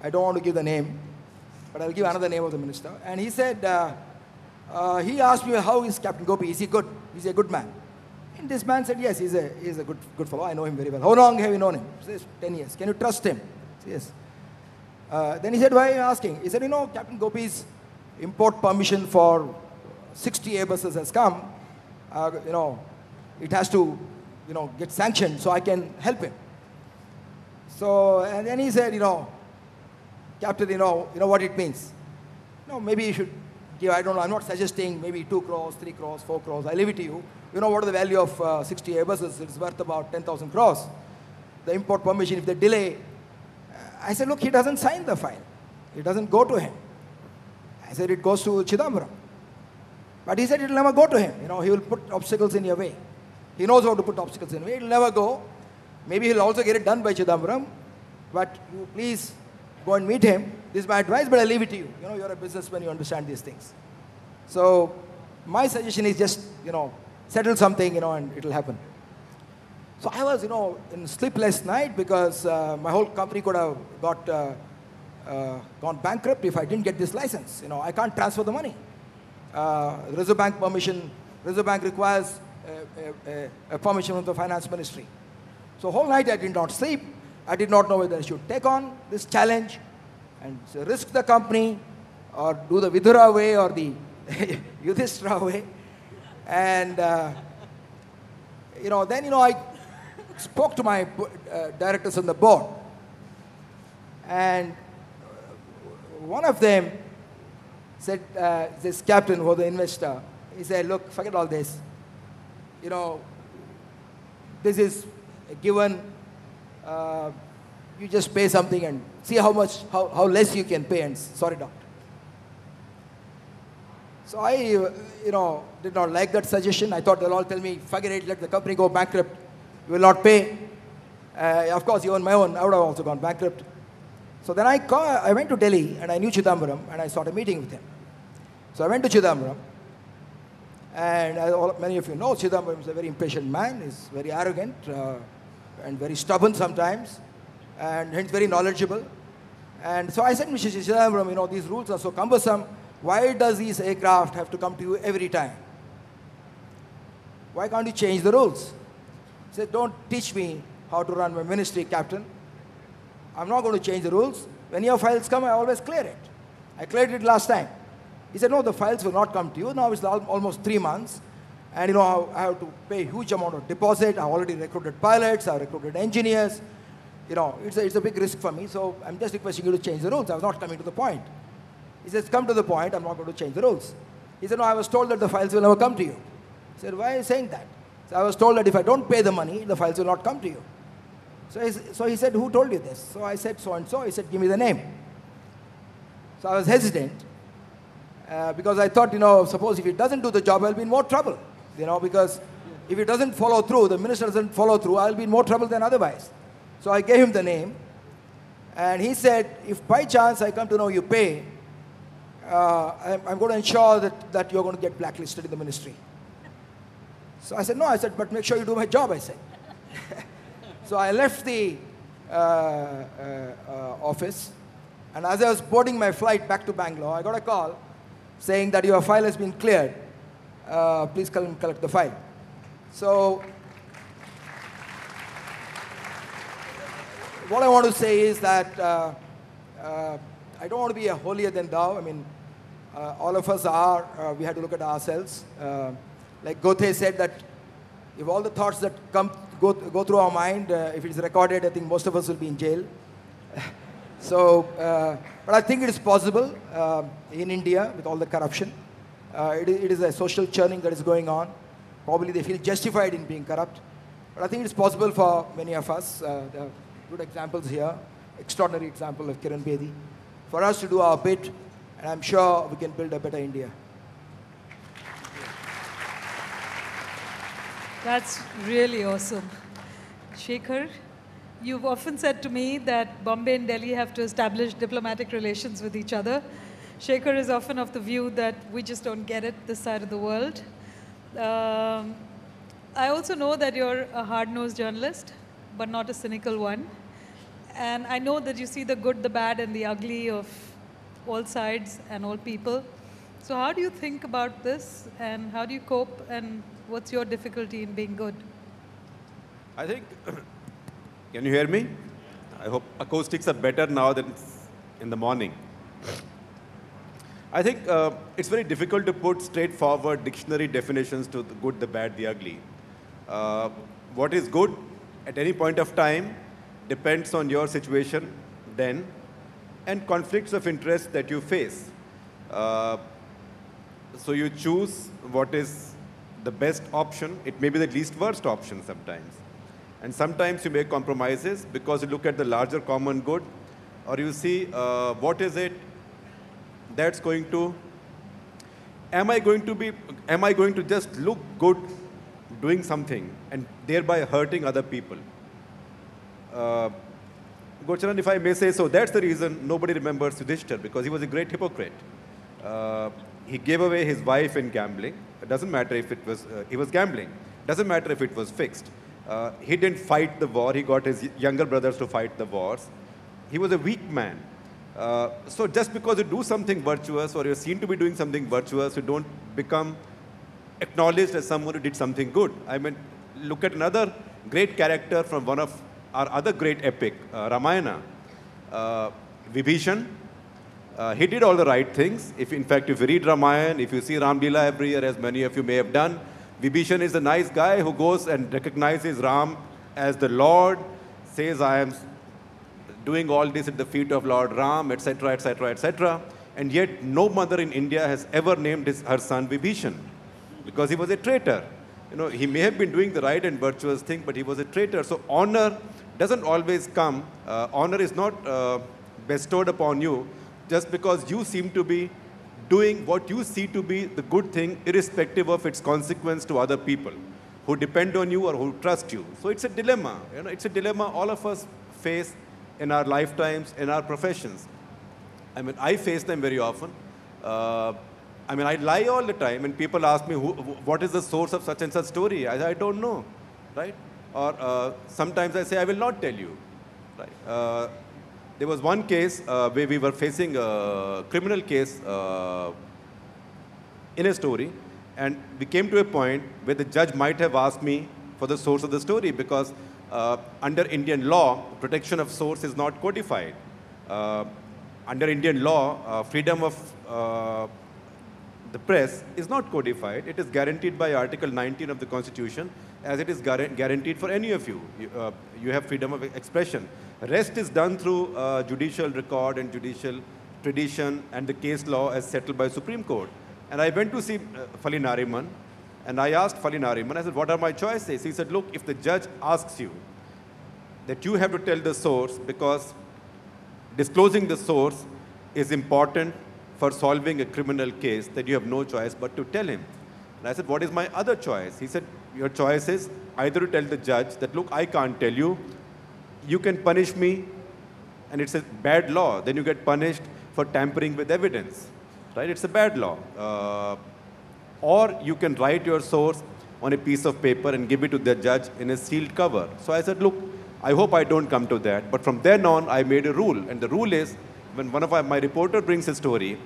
I don't want to give the name, but I'll give another name of the minister. And he said, uh, uh, he asked me, how is Captain Gopi? Is he good? Is he a good man? And this man said, yes, he's a, he's a good, good fellow. I know him very well. How long have you known him? He says, 10 years. Can you trust him? Yes. Uh, then he said, why are you asking? He said, you know, Captain Gopi's import permission for 60 Airbuses has come. Uh, you know, it has to, you know, get sanctioned so I can help him. So, and then he said, you know, Captain, you know, you know what it means. No, maybe you should give, I don't know, I'm not suggesting maybe 2 crores, 3 crores, 4 crores. I leave it to you. You know what the value of uh, 60 Airbuses? It's worth about 10,000 crores. The import permission, if they delay. I said, look, he doesn't sign the file. It doesn't go to him. I said, it goes to Chidambaram. But he said, it'll never go to him. You know, he will put obstacles in your way. He knows how to put obstacles in your way. It'll never go. Maybe he'll also get it done by Chidambaram. But you please go and meet him. This is my advice, but I leave it to you. You know, you're a businessman, you understand these things. So my suggestion is just, you know, settle something, you know, and it'll happen. So I was, you know, in sleepless night because uh, my whole company could have got uh, uh, gone bankrupt if I didn't get this license. You know, I can't transfer the money. Uh, Reserve Bank permission, Reserve Bank requires a, a, a permission from the finance ministry. So whole night I did not sleep. I did not know whether I should take on this challenge and risk the company or do the Vidura way or the Yudhishthira way. And, uh, you know, then, you know, I spoke to my uh, directors on the board. And one of them said, uh, this captain was the investor, he said, look, forget all this. You know, this is given, uh, you just pay something and see how much, how, how less you can pay and sorry doctor. So I, uh, you know, did not like that suggestion. I thought they'll all tell me, forget it, let the company go bankrupt. You will not pay. Uh, of course, even my own, I would have also gone bankrupt. So then I, call, I went to Delhi and I knew Chidambaram and I sought a meeting with him. So I went to Chidambaram and as all, many of you know, Chidambaram is a very impatient man. He's very arrogant uh, and very stubborn sometimes and hence very knowledgeable. And so I said, Mr. Chidambaram, you know, these rules are so cumbersome. Why does these aircraft have to come to you every time? Why can't you change the rules? He said, don't teach me how to run my ministry, Captain. I'm not going to change the rules. When your files come, I always clear it. I cleared it last time. He said, no, the files will not come to you. Now it's almost three months. And you know, I have to pay a huge amount of deposit. I've already recruited pilots, I've recruited engineers. You know, it's a, it's a big risk for me. So I'm just requesting you to change the rules. I was not coming to the point. He says, come to the point, I'm not going to change the rules. He said, no, I was told that the files will never come to you. He said, why are you saying that? So I was told that if I don't pay the money, the files will not come to you. So he, so he said, who told you this? So I said, so and so. He said, give me the name. So I was hesitant uh, because I thought, you know, suppose if he doesn't do the job, I'll be in more trouble. You know, because if he doesn't follow through, the minister doesn't follow through, I'll be in more trouble than otherwise. So I gave him the name. And he said, if by chance I come to know you pay, uh, I'm, I'm, going to ensure that, that you're going to get blacklisted in the ministry. So I said, no, I said, but make sure you do my job, I said. so I left the uh, uh, uh, office, and as I was boarding my flight back to Bangalore, I got a call saying that your file has been cleared. Uh, please come collect the file. So what I want to say is that uh, I don't want to be a holier than thou. I mean, uh, all of us are, uh, we have to look at ourselves. Uh, like Goethe said that if all the thoughts that come go, go through our mind, uh, if it's recorded, I think most of us will be in jail. so, uh, but I think it is possible uh, in India with all the corruption. Uh, it, it is a social churning that is going on. Probably they feel justified in being corrupt. But I think it's possible for many of us. Uh, there are good examples here. Extraordinary example of Kiran Bedi. For us to do our bit and I'm sure we can build a better India. That's really awesome. Shekhar, you've often said to me that Bombay and Delhi have to establish diplomatic relations with each other. Shekhar is often of the view that we just don't get it this side of the world. Um, I also know that you're a hard-nosed journalist, but not a cynical one. And I know that you see the good, the bad, and the ugly of all sides and all people. So how do you think about this and how do you cope and what's your difficulty in being good? I think, can you hear me? I hope acoustics are better now than in the morning. I think uh, it's very difficult to put straightforward dictionary definitions to the good, the bad, the ugly. Uh, what is good at any point of time depends on your situation then and conflicts of interest that you face. Uh, so you choose what is the best option. It may be the least worst option sometimes. And sometimes you make compromises because you look at the larger common good or you see uh, what is it that's going to, am I going to be, am I going to just look good doing something and thereby hurting other people? Uh, Gurcharan, if I may say so, that's the reason nobody remembers Yudhishthir, because he was a great hypocrite. Uh, he gave away his wife in gambling. It doesn't matter if it was, uh, he was gambling. Doesn't matter if it was fixed. Uh, he didn't fight the war. He got his younger brothers to fight the wars. He was a weak man. Uh, so just because you do something virtuous or you're seen to be doing something virtuous, you don't become acknowledged as someone who did something good. I mean, look at another great character from one of our other great epic, uh, Ramayana, uh, Vibhishan, uh, he did all the right things. If in fact, if you read Ramayana, if you see Ram Leela every year, as many of you may have done, Vibhishan is a nice guy who goes and recognizes Ram as the Lord says, I am doing all this at the feet of Lord Ram, etc., etc., etc. And yet, no mother in India has ever named his, her son Vibhishan because he was a traitor. You know, he may have been doing the right and virtuous thing, but he was a traitor. So, honor doesn't always come. Uh, honor is not uh, bestowed upon you just because you seem to be doing what you see to be the good thing, irrespective of its consequence to other people who depend on you or who trust you. So it's a dilemma. You know, it's a dilemma all of us face in our lifetimes, in our professions. I mean, I face them very often. Uh, I mean, I lie all the time, and people ask me, who, what is the source of such and such story? I, I don't know, right? Or uh, sometimes I say, I will not tell you, right? Uh, there was one case uh, where we were facing a criminal case uh, in a story, and we came to a point where the judge might have asked me for the source of the story because uh, under Indian law, protection of source is not codified. Uh, under Indian law, uh, freedom of uh, the press is not codified. It is guaranteed by Article 19 of the Constitution, as it is guaranteed for any of you. You, uh, you have freedom of expression. Rest is done through uh, judicial record and judicial tradition and the case law as settled by Supreme Court. And I went to see uh, Fali Nariman, and I asked Fali Nariman, I said, what are my choices? He said, look, if the judge asks you that you have to tell the source because disclosing the source is important for solving a criminal case, that you have no choice but to tell him. And I said, what is my other choice? He said, your choice is either to tell the judge that, look, I can't tell you, you can punish me, and it's a bad law. Then you get punished for tampering with evidence right? It's a bad law. Uh, or you can write your source on a piece of paper and give it to the judge in a sealed cover. So I said, look, I hope I don't come to that. But from then on, I made a rule. And the rule is, when one of my, reporter brings a story,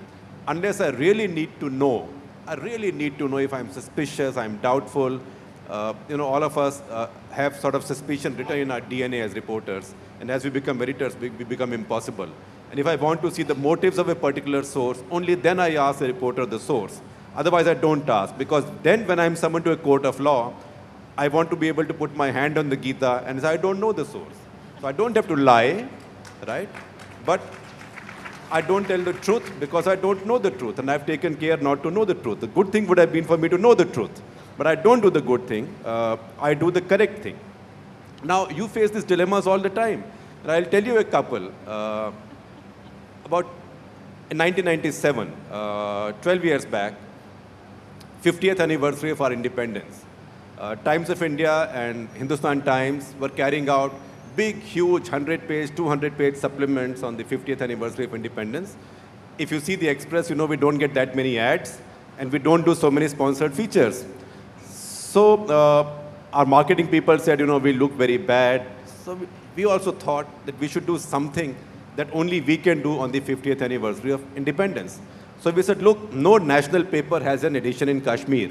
unless I really need to know, I really need to know if I'm suspicious, I'm doubtful. Uh, you know, all of us uh, have sort of suspicion written in our DNA as reporters. And as we become editors, we, we become impossible. And if I want to see the motives of a particular source, only then I ask the reporter the source. Otherwise, I don't ask. Because then when I'm summoned to a court of law, I want to be able to put my hand on the Gita and say, I don't know the source. So I don't have to lie, right? But I don't tell the truth because I don't know the truth. And I've taken care not to know the truth. The good thing would have been for me to know the truth. But I don't do the good thing. Uh, I do the correct thing. Now, you face these dilemmas all the time. And I'll tell you a couple. Uh, about in 1997, uh, 12 years back, 50th anniversary of our independence. Uh, Times of India and Hindustan Times were carrying out big, huge 100-page, 200-page supplements on the 50th anniversary of independence. If you see the Express, you know we don't get that many ads, and we don't do so many sponsored features. So uh, our marketing people said, you know, we look very bad. So we also thought that we should do something that only we can do on the 50th anniversary of independence. So we said, look, no national paper has an edition in Kashmir.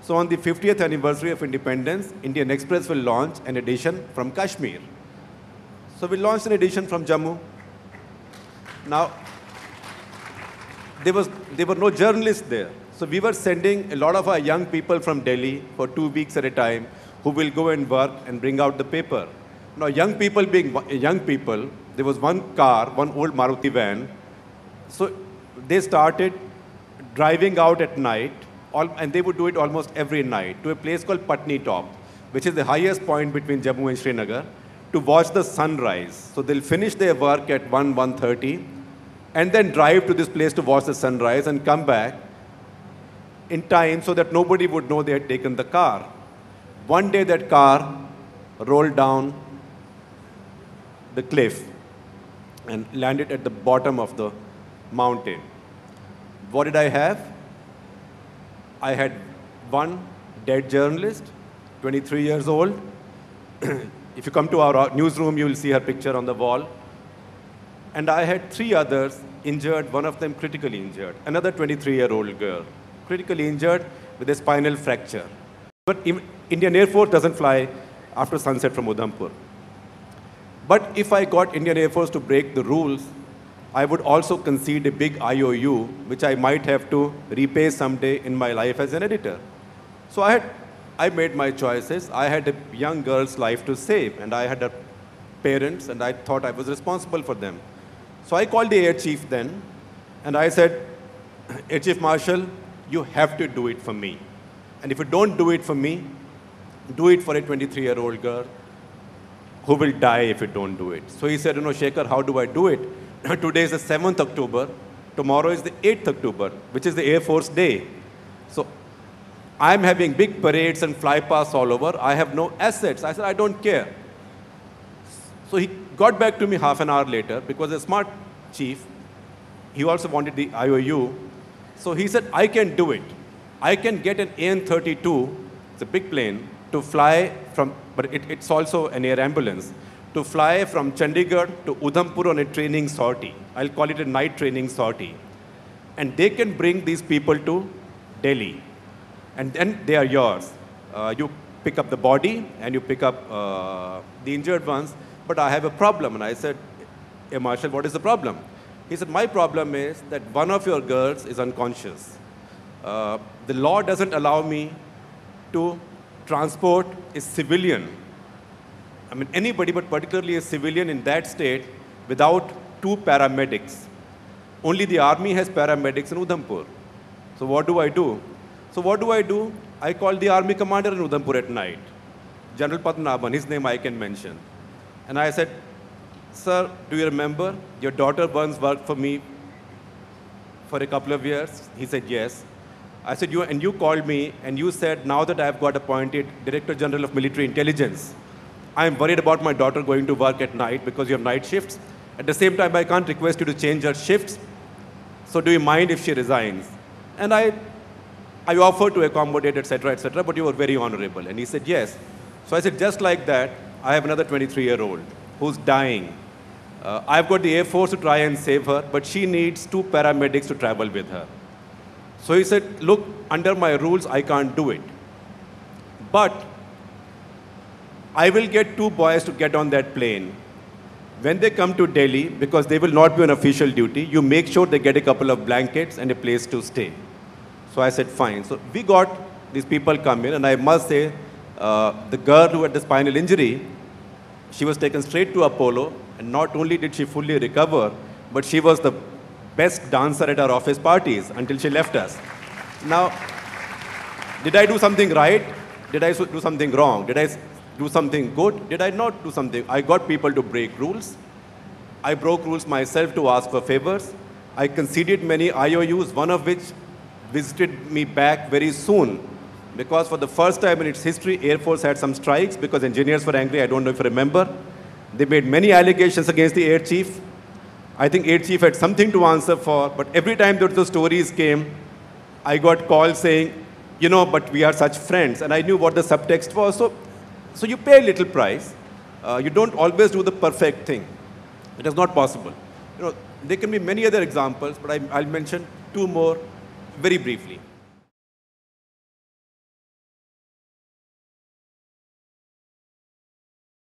So on the 50th anniversary of independence, Indian Express will launch an edition from Kashmir. So we launched an edition from Jammu. Now, there, was, there were no journalists there. So we were sending a lot of our young people from Delhi for two weeks at a time who will go and work and bring out the paper. Now, young people being young people, there was one car, one old Maruti van. So they started driving out at night, all, and they would do it almost every night, to a place called Patni Top, which is the highest point between Jammu and Srinagar, to watch the sunrise. So they'll finish their work at 1, 1.30, and then drive to this place to watch the sunrise and come back in time so that nobody would know they had taken the car. One day that car rolled down the cliff and landed at the bottom of the mountain. What did I have? I had one dead journalist, 23 years old. if you come to our newsroom, you will see her picture on the wall. And I had three others injured, one of them critically injured, another 23 year old girl, critically injured with a spinal fracture. But Indian Air Force doesn't fly after sunset from Udhampur. But if I got Indian Air Force to break the rules, I would also concede a big IOU, which I might have to repay someday in my life as an editor. So I had I made my choices. I had a young girl's life to save, and I had parents, and I thought I was responsible for them. So I called the air chief then, and I said, Air Chief Marshal, you have to do it for me. And if you don't do it for me, do it for a 23-year-old girl who will die if you don't do it. So he said, you know, Shekhar, how do I do it? Today is the 7th October. Tomorrow is the 8th October, which is the Air Force Day. So I'm having big parades and fly past all over. I have no assets. I said, I don't care. So he got back to me half an hour later because a smart chief, he also wanted the IOU. So he said, I can do it. I can get an AN-32, it's a big plane, to fly from, but it, it's also an air ambulance, to fly from Chandigarh to Udhampur on a training sortie. I'll call it a night training sortie. And they can bring these people to Delhi. And then they are yours. Uh, you pick up the body and you pick up uh, the injured ones. But I have a problem. And I said, Hey, Marshal, what is the problem? He said, My problem is that one of your girls is unconscious. Uh, the law doesn't allow me to transport a civilian I mean, anybody, but particularly a civilian in that state, without two paramedics. Only the army has paramedics in Udhampur. So what do I do? So what do I do? I call the army commander in Udhampur at night, General Padmanabhan, his name I can mention. And I said, sir, do you remember? Your daughter once worked for me for a couple of years. He said, yes. I said, you, and you called me and you said, now that I've got appointed Director General of Military Intelligence, I'm worried about my daughter going to work at night because you have night shifts. At the same time, I can't request you to change her shifts. So do you mind if she resigns? And I, I offered to accommodate, etc., etc., but you were very honorable. And he said, yes. So I said, just like that, I have another 23-year-old who's dying. Uh, I've got the Air Force to try and save her, but she needs two paramedics to travel with her. So he said, look, under my rules, I can't do it. But I will get two boys to get on that plane. When they come to Delhi, because they will not be on official duty, you make sure they get a couple of blankets and a place to stay. So I said, fine. So we got these people come in, and I must say, uh, the girl who had the spinal injury, she was taken straight to Apollo, and not only did she fully recover, but she was the best dancer at our office parties until she left us. Now, did I do something right? Did I do something wrong? Did I do something good? Did I not do something? I got people to break rules. I broke rules myself to ask for favors. I conceded many IOUs, one of which visited me back very soon. Because for the first time in its history, Air Force had some strikes because engineers were angry. I don't know if you remember. They made many allegations against the air chief. I think air chief had something to answer for, but every time the stories came, I got calls saying, you know, but we are such friends. And I knew what the subtext was. So so you pay a little price. Uh, you don't always do the perfect thing. It is not possible. You know, there can be many other examples, but I, I'll mention two more very briefly.